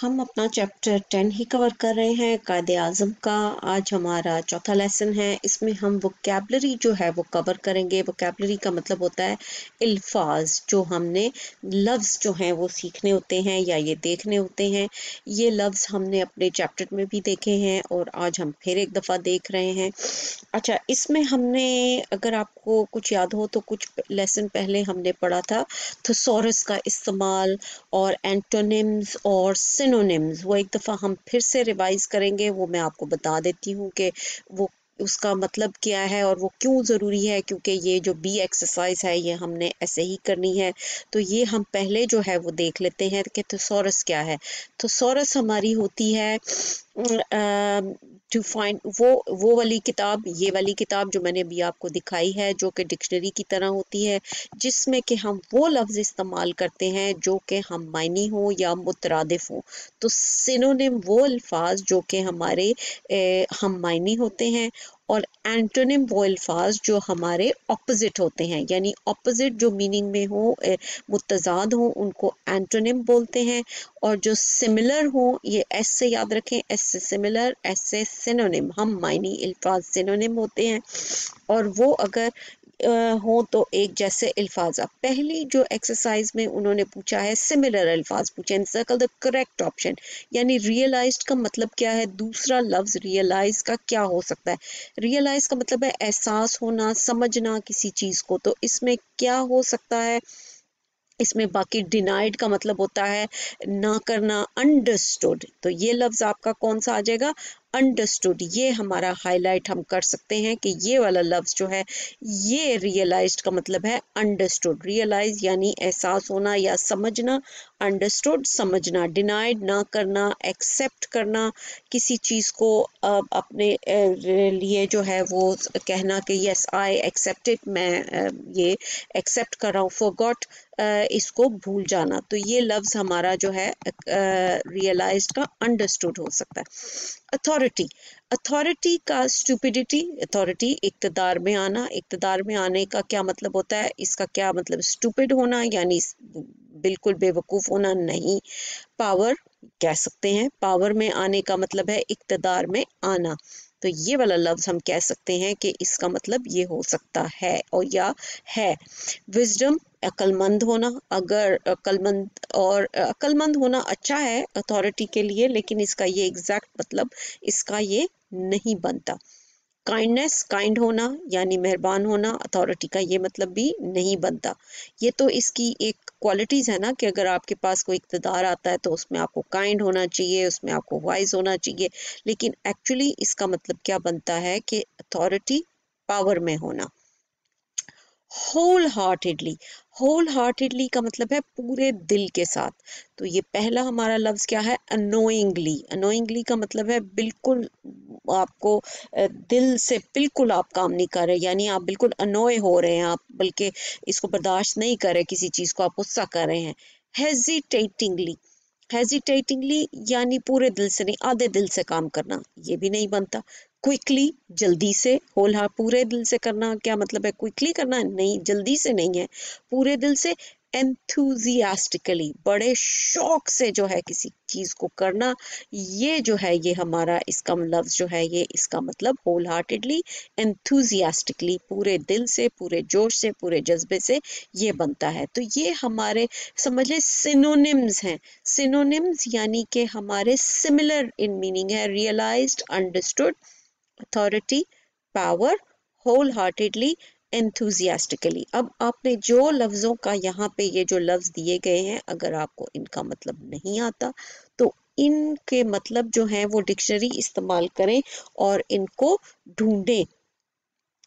हम अपना chapter ten ही cover कर रहे हैं, कायदे आज़म का। आज हमारा चौथा लेसन है। इसमें हम वोकेबलरी जो है वो कवर करेंगे। वोकेबलरी का मतलब होता है अल्फाज जो हमने, लफ्ज़ जो हैं वो सीखने होते हैं या ये देखने होते हैं। ये लफ्ज़ हमने अपने चैप्टर में भी देखे हैं और आज हम फिर एक दफ़ा देख रहे हैं। अच्छा इसमें हमने, अगर आपको कुछ याद हो तो कुछ लेसन पहले हमने पढ़ा था। थोसोरस का इस्तेमाल और एंटोनिम्स और सिनोनिम्स वो एक दफ़ा हम फिर से रिवाइज करेंगे, वो मैं आपको बता देती हूँ कि वो उसका मतलब क्या है और वो क्यों ज़रूरी है क्योंकि ये जो बी एक्सरसाइज है, ये हमने ऐसे ही करनी है। तो ये हम पहले जो है वो देख लेते हैं कि थोसोरस क्या है। थोसोरस हमारी होती है टू फाइंड वो वो वाली किताब ये वाली किताब जो मैंने अभी आपको दिखाई है जो कि डिक्शनरी की तरह होती है जिसमें कि हम वो लफ्ज़ इस्तेमाल करते हैं जो कि हम मायनी हो या मुतरदफ हो। तो सिनोनिम वो अल्फाज जो कि हमारे ए, हम मायनी होते हैं और एंटोनिम अल्फाज जो हमारे ऑपोजिट होते हैं, यानी ऑपोजिट जो मीनिंग में हो मुतजाद हो, उनको एंटोनिम बोलते हैं। और जो सिमिलर हो, ये एस से याद रखें एस से सिमिलर एस से सिनोनिम हम मायनी अल्फाज सिनोनिम होते हैं। और वो अगर हो तो एक जैसे अल्फाज पहली जो एक्सरसाइज में उन्होंने पूछा है सिमिलर अल्फाज पूछे सर्कल द करेक्ट ऑप्शन यानी रियलाइज़ का मतलब क्या है? दूसरा लफ्ज रियलाइज़ का क्या हो सकता है? रियलाइज़ का मतलब है एहसास होना, समझना किसी चीज़ को तो इसमें क्या हो सकता है? इसमें बाकी डिनाइड का मतलब होता है ना करना अंडरस्टूड तो ये लफ्ज़ आपका कौन सा आ जाएगा? अंडरस्टूड ये हमारा हाईलाइट हम कर सकते हैं कि ये वाला लफ्ज़ जो है, ये रियलाइज़ का मतलब है अंडरस्टूड रियलाइज़ यानी एहसास होना या समझना अंडरस्टूड समझना डिनाइड ना करना एक्सेप्ट करना, किसी चीज़ को अपने लिए जो है वो कहना कि यस आई एक्सेप्टेड मैं ये एक्सेप्ट कर रहा हूँ फॉर गॉट इसको भूल जाना। तो ये लफ्ज़ हमारा जो है रियलाइज़ का अंडरस्टूड हो सकता है। अथॉरिटी अथॉरिटी का स्टूपिडिटी अथॉरिटी इकतदार में आना। इकतदार में आने का क्या मतलब होता है? इसका क्या मतलब? स्टूपिड होना, यानी बिल्कुल बेवकूफ़ होना नहीं। पावर कह सकते हैं, पावर में आने का मतलब है इकतदार में आना। तो ये वाला लफ्ज़ हम कह सकते हैं कि इसका मतलब ये हो सकता है और या है। विजडम अक्लमंद होना, अगर अक्लमंद और अक्लमंद होना अच्छा है अथॉरिटी के लिए, लेकिन इसका ये एग्जैक्ट मतलब इसका ये नहीं बनता। काइंडनेस काइंड होना, यानी मेहरबान होना अथॉरिटी का ये मतलब भी नहीं बनता। ये तो इसकी एक क्वालिटीज़ है ना कि अगर आपके पास कोई इकतदार आता है तो उसमें आपको काइंड होना चाहिए, उसमें आपको वाइज होना चाहिए। लेकिन एक्चुअली इसका मतलब क्या बनता है कि अथॉरिटी पावर में होना। होल हार्टेडली होल हार्टेडली का मतलब है पूरे दिल के साथ। तो ये पहला हमारा लफ्ज़ क्या है? अनोइंगली अनोइंगली का मतलब है बिल्कुल आपको दिल से बिल्कुल आप काम नहीं कर रहे, यानी आप बिल्कुल अनोए हो रहे हैं, आप बल्कि इसको बर्दाश्त नहीं कर रहे, किसी चीज़ को आप गुस्सा कर रहे हैं। हेजिटेटिंगली हेजिटेटिंगली यानी पूरे दिल से नहीं, आधे दिल से काम करना, ये भी नहीं बनता। क्विकली जल्दी से, होल हार्ट पूरे दिल से करना क्या मतलब है? क्विकली करना नहीं, जल्दी से नहीं है। पूरे दिल से एंथुजियास्टिकली बड़े शौक से जो है किसी चीज़ को करना, ये जो है, ये हमारा इसका लफ्ज़ जो है, ये इसका मतलब होल हार्टेडली एंथुजियास्टिकली पूरे दिल से, पूरे जोश से, पूरे जज्बे से ये बनता है। तो ये हमारे, समझ लें सिनोनिम्स हैं। सिनोनिम्स यानी कि हमारे सिमिलर इन मीनिंग है realised understood authority power wholeheartedly enthusiastically अब आपने जो लफ्ज़ों का यहाँ पे ये जो लफ्ज़ दिए गए हैं, अगर आपको इनका मतलब नहीं आता तो इनके मतलब जो हैं, वो डिक्शनरी इस्तेमाल करें और इनको ढूंढें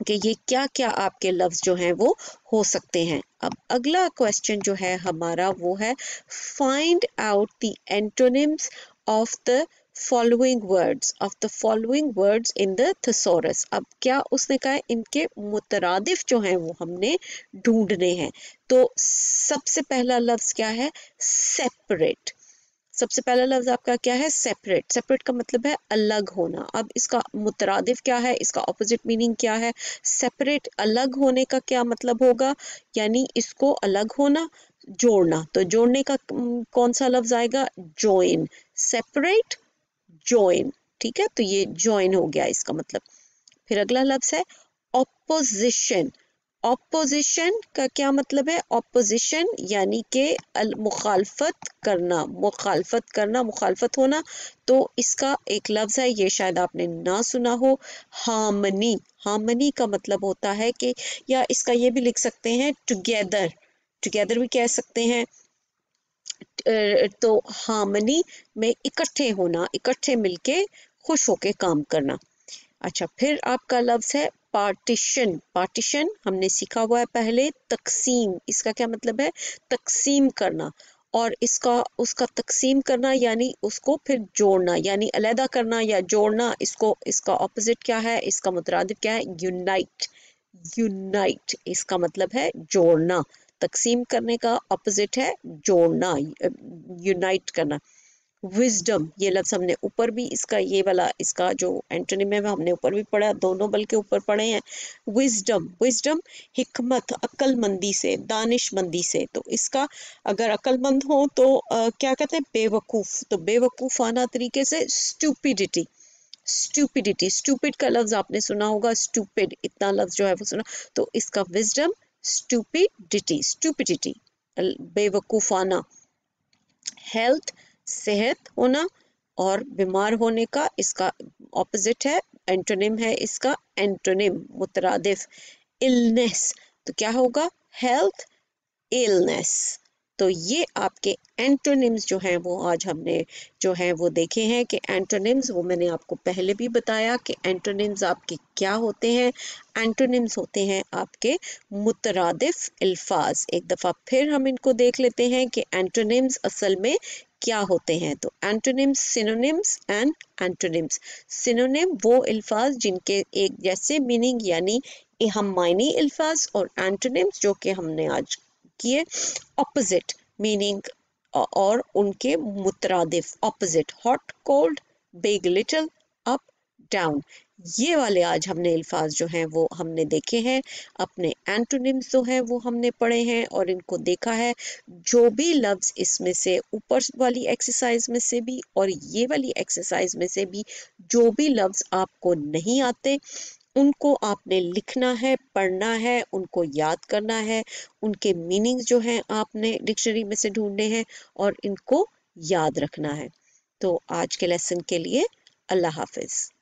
कि ये क्या क्या आपके लफ्ज़ जो हैं, वो हो सकते हैं। अब अगला क्वेश्चन जो है हमारा, वो है find out the antonyms of the following words of the following words in the thesaurus अब क्या उसने कहा? इनके मुतरदिफ जो हैं वो हमने ढूँढने हैं। तो सबसे पहला लफ्ज क्या है? सेपरेट सबसे पहला लफ्ज आपका क्या है? सेपरेट सेपरेट का मतलब है अलग होना। अब इसका मुतरदिफ क्या है? इसका ऑपोजिट मीनिंग क्या है? सेपरेट अलग होने का क्या मतलब होगा? यानी इसको अलग होना, जोड़ना। तो जोड़ने का कौन सा लफ्ज आएगा? ज्वाइन सेपरेट ज्वाइन ठीक है? तो ये ज्वाइन हो गया इसका मतलब। फिर अगला लफ्ज है ऑपोजिशन ऑपोजिशन का क्या मतलब है? ऑपोजिशन यानी कि मुखालफत करना। मुखालफत करना, मुखालफत होना। तो इसका एक लफ्ज़ है, ये शायद आपने ना सुना हो, हामनी। हामनी का मतलब होता है कि, या इसका ये भी लिख सकते हैं टुगेदर टुगेदर भी कह सकते हैं। तो हार्मनी में इकट्ठे होना, इकट्ठे मिलके खुश होके काम करना। अच्छा फिर आपका लफ्ज़ है पार्टीशन पार्टीशन हमने सीखा हुआ है पहले, तकसीम। इसका क्या मतलब है? तकसीम करना। और इसका, उसका तकसीम करना यानी उसको फिर जोड़ना, यानी अलहदा करना या जोड़ना, इसको, इसका ऑपोजिट क्या है? इसका मुतरद क्या है? यूनाइट यूनाइट इसका मतलब है जोड़ना। तकसीम करने का ऑपोजिट है जोड़ना यूनाइट करना। विजडम ये लफ्ज हमने ऊपर भी इसका ये वाला इसका जो एंटोनिम है हमने ऊपर भी पढ़ा दोनों बल्कि ऊपर पढ़े हैं। विजडम विजडम हिकमत अक्लमंदी से दानिशमंदी से। तो इसका अगर अक्लमंद हो तो आ, क्या कहते हैं? बेवकूफ़। तो बेवकूफ़ाना तरीके से स्टूपिडिटी स्टूपिडिटी स्टूपिड का लफ्ज आपने सुना होगा स्टूपिड इतना लफ्ज जो है वो सुना। तो इसका विजडम स्टूपिडिटी स्टूपिडिटी बेवकूफ़ाना। हेल्थ सेहत होना और बीमार होने का इसका ऑपोजिट है एंटोनिम है इसका एंटोनिम मुतरादिफ इलनेस तो क्या होगा? हेल्थ इलनेस तो ये आपके एंटोनिम्स जो हैं वो आज हमने जो है वो देखे हैं कि एंटोनिम्स वो मैंने आपको पहले भी बताया कि एंटोनिम्स आपके क्या होते हैं। एंटोनिम्स होते हैं आपके मुतरादिफ अल्फाज। एक दफ़ा फिर हम इनको देख लेते हैं कि एंटोनिम्स असल में क्या होते हैं। तो antonyms synonyms and antonyms synonym वो अल्फाज जिनके एक जैसे मीनिंग यानी हम मायनी अल्फाज और एंटोनिम्स जो कि हमने आज किए ऑपोजिट मीनिंग और उनके मुतरादिफ opposite hot cold big little up down ये वाले आज हमने अल्फाज जो हैं वो हमने देखे हैं, अपने एंटोनिम्स जो हैं वो हमने पढ़े हैं और इनको देखा है। जो भी लफ्ज़ इसमें से ऊपर वाली एक्सरसाइज में से भी और ये वाली एक्सरसाइज में से भी जो भी लफ्ज़ आपको नहीं आते उनको आपने लिखना है, पढ़ना है, उनको याद करना है, उनके मीनिंग जो हैं आपने डिक्शनरी में से ढूँढने हैं और इनको याद रखना है। तो आज के लेसन के लिए अल्लाह हाफिज़।